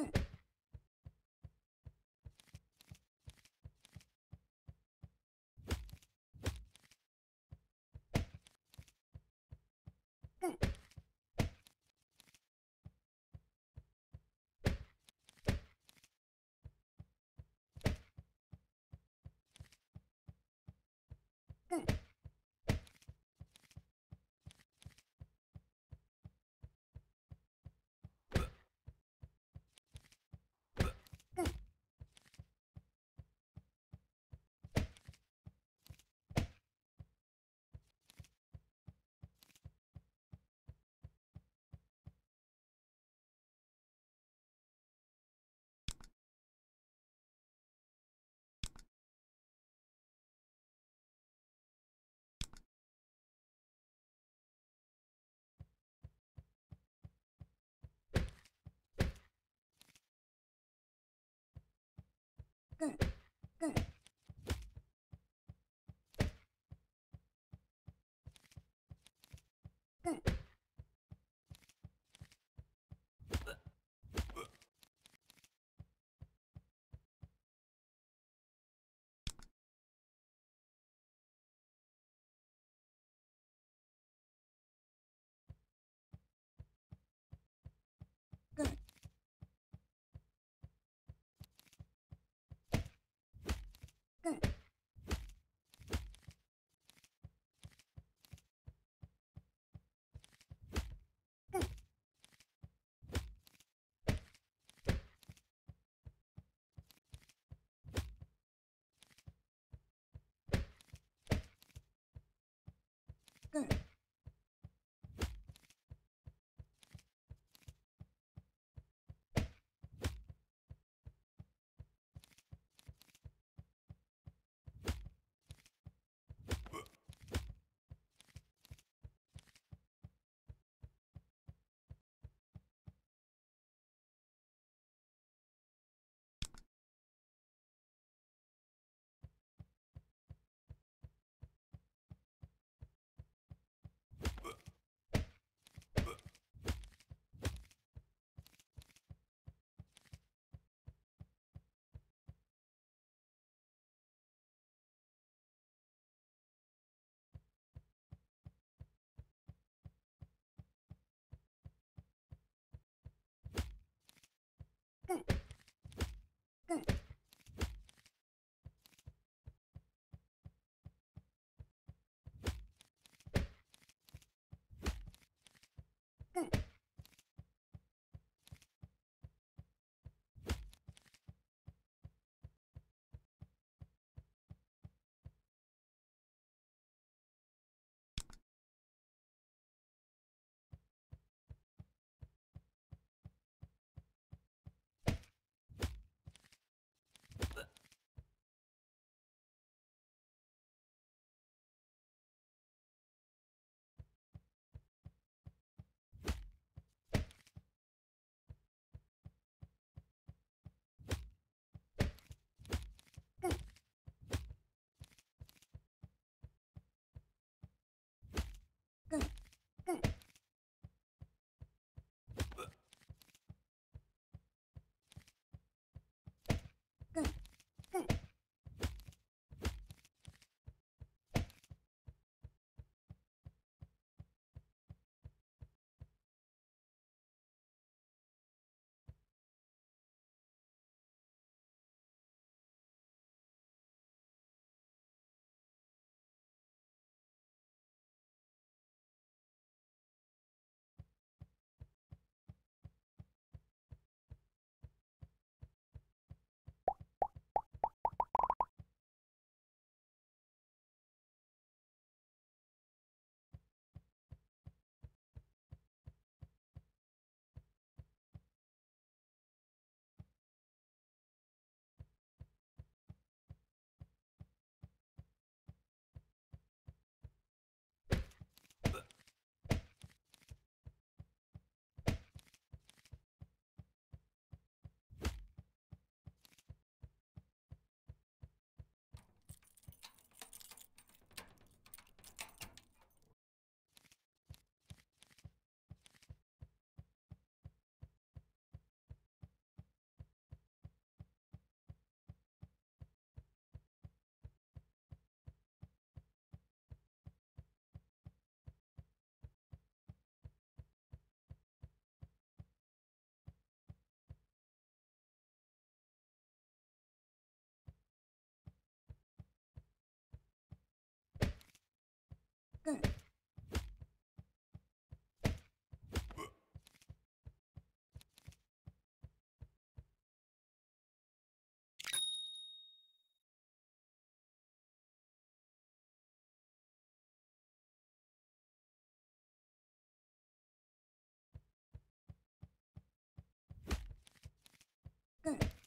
Mm-hmm. 更更。Mm. Mm. 分うん。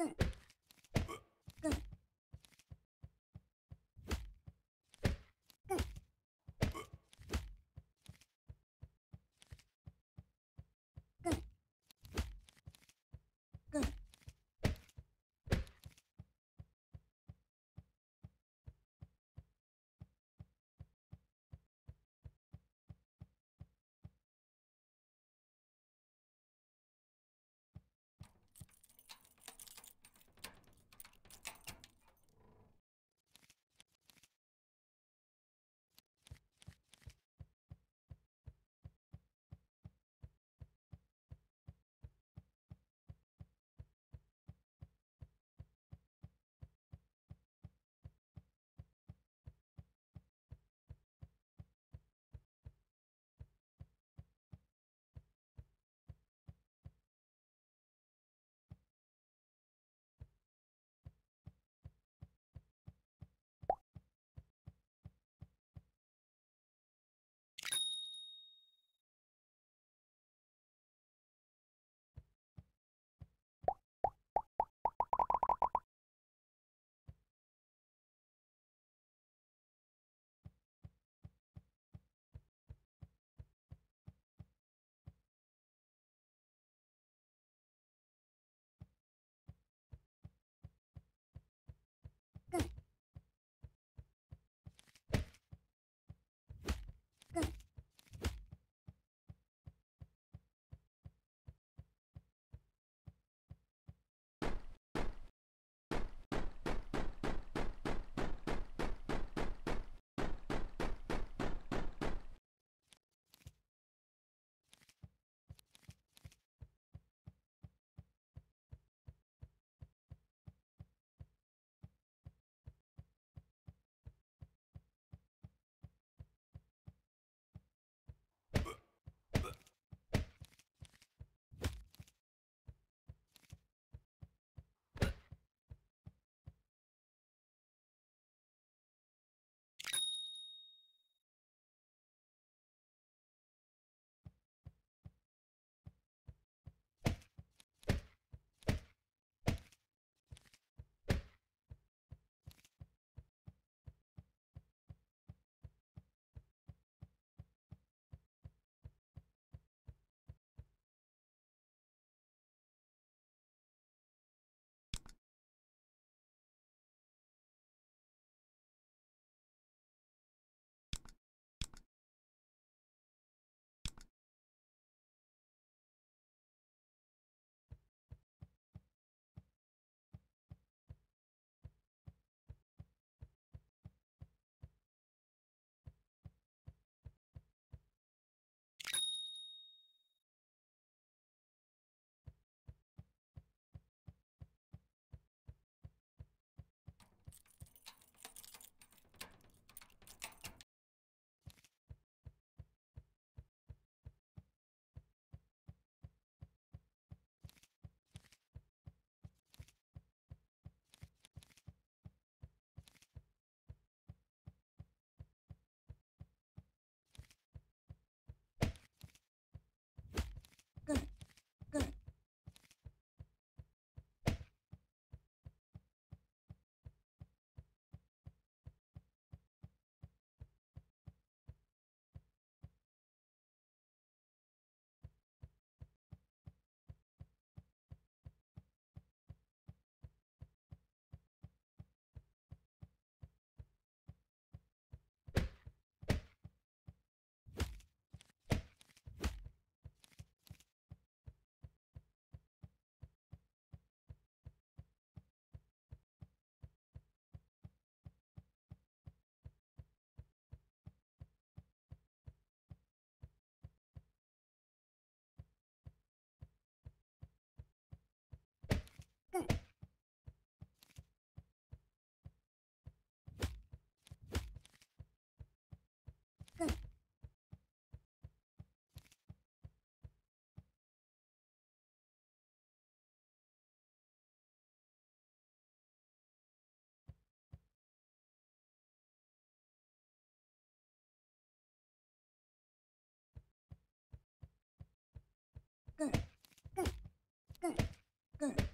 Mm. Good. Good. Good.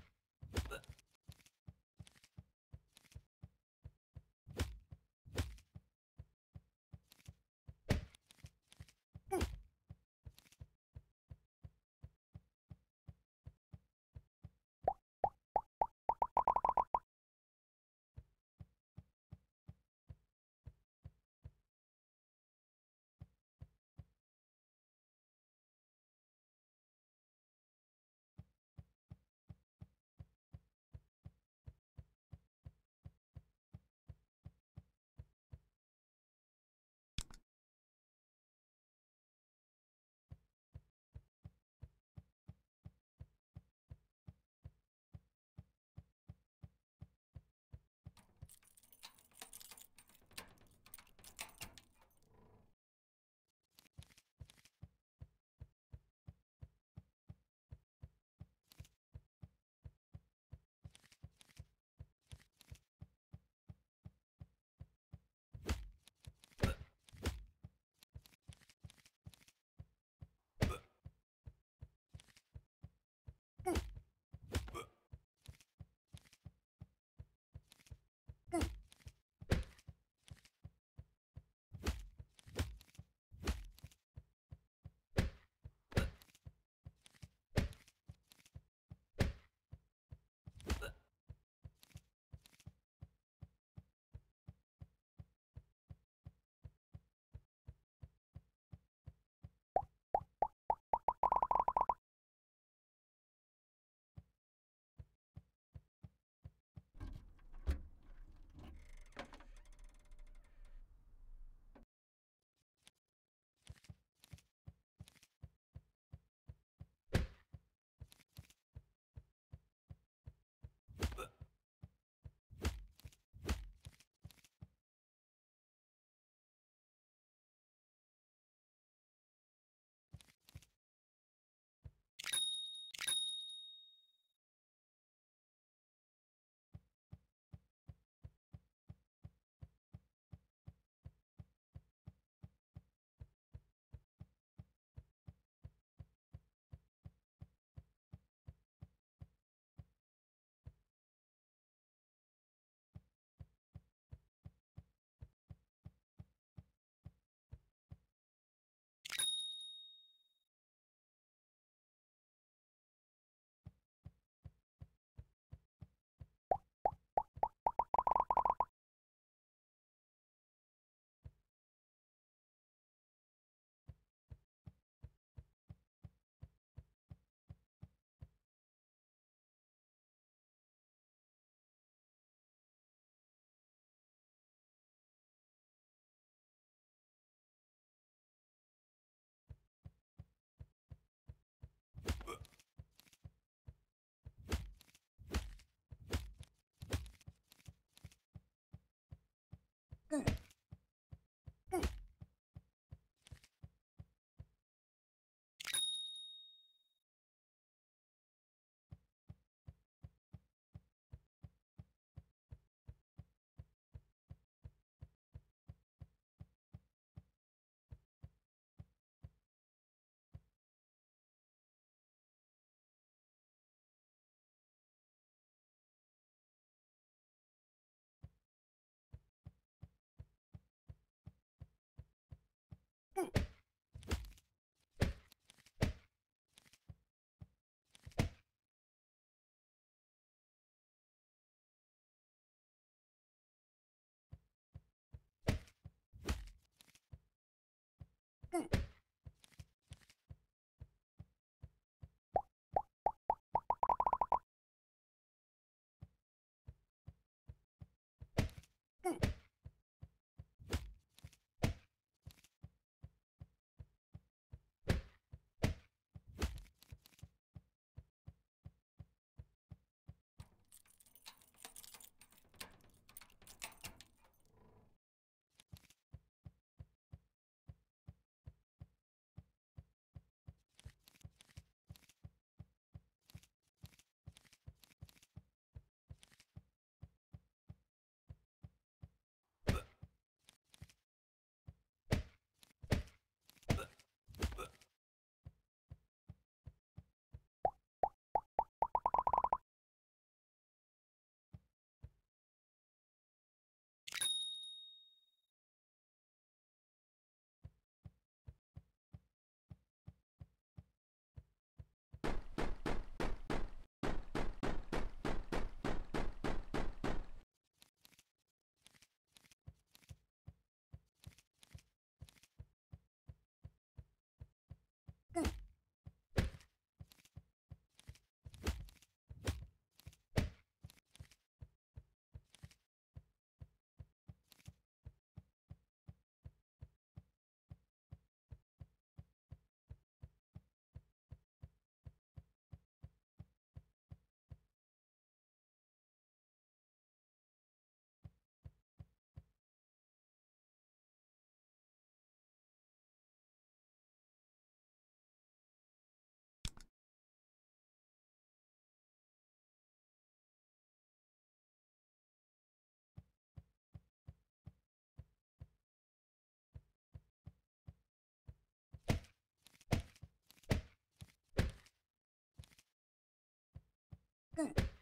Good.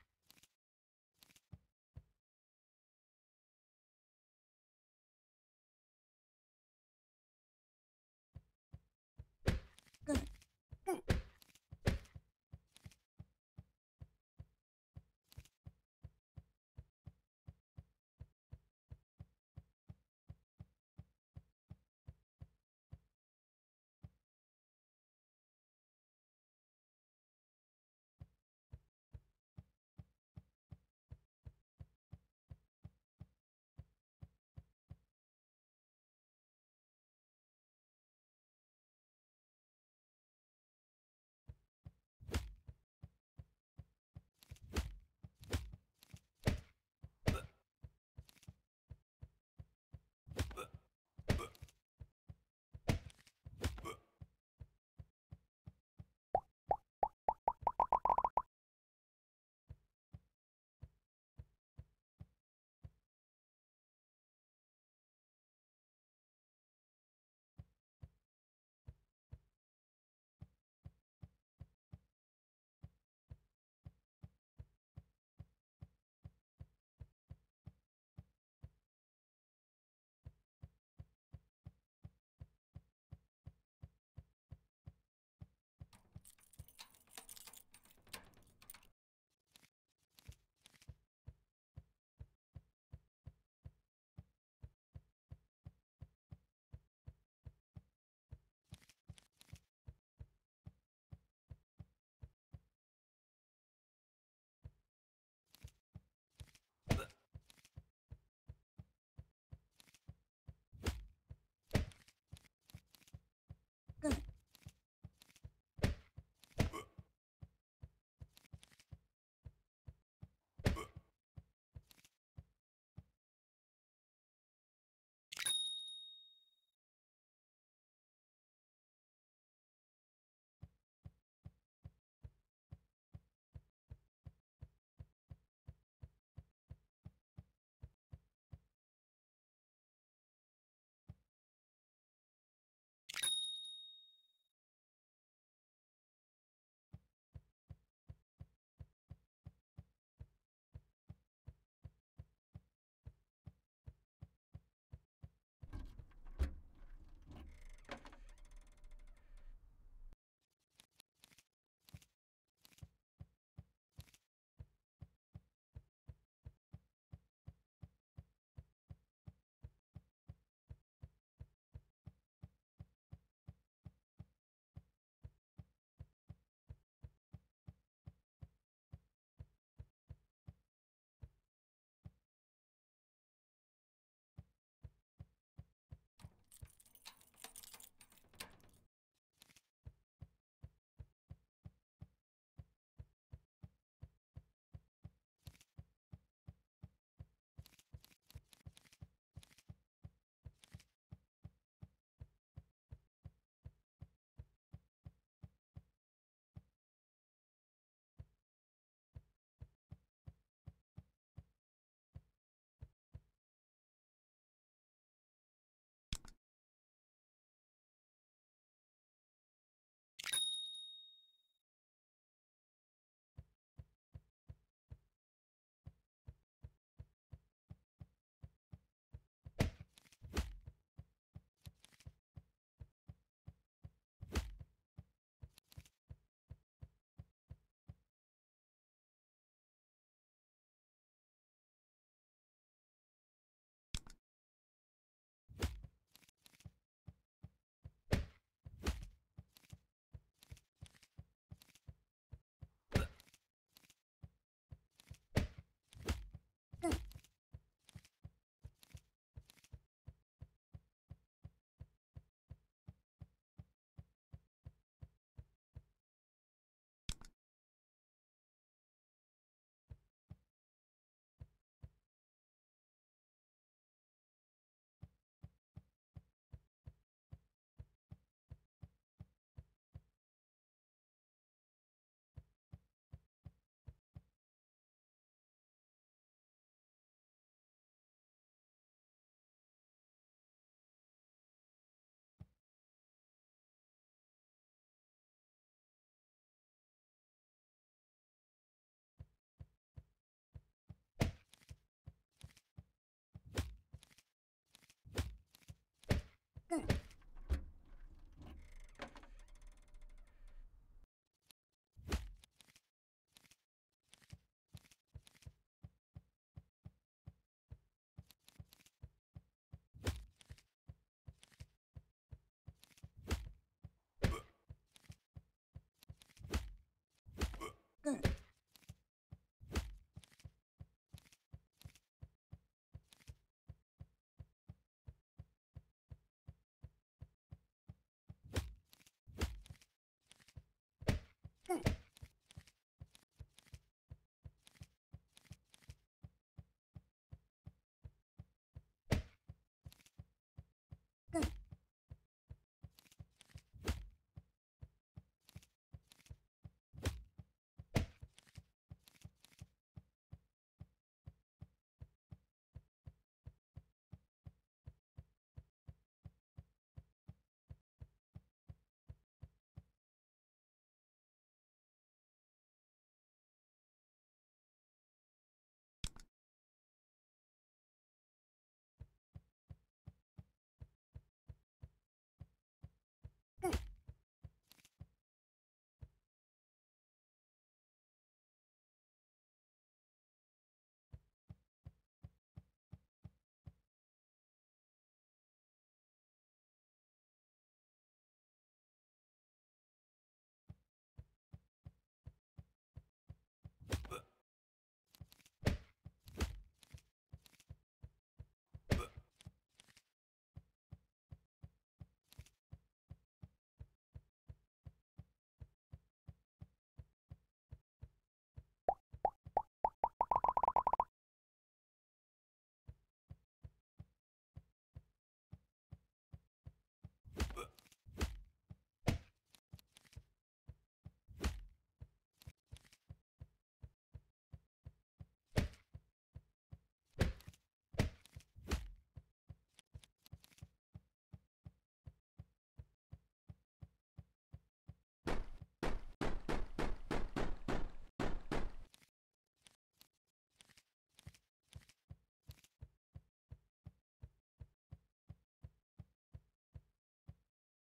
Mm.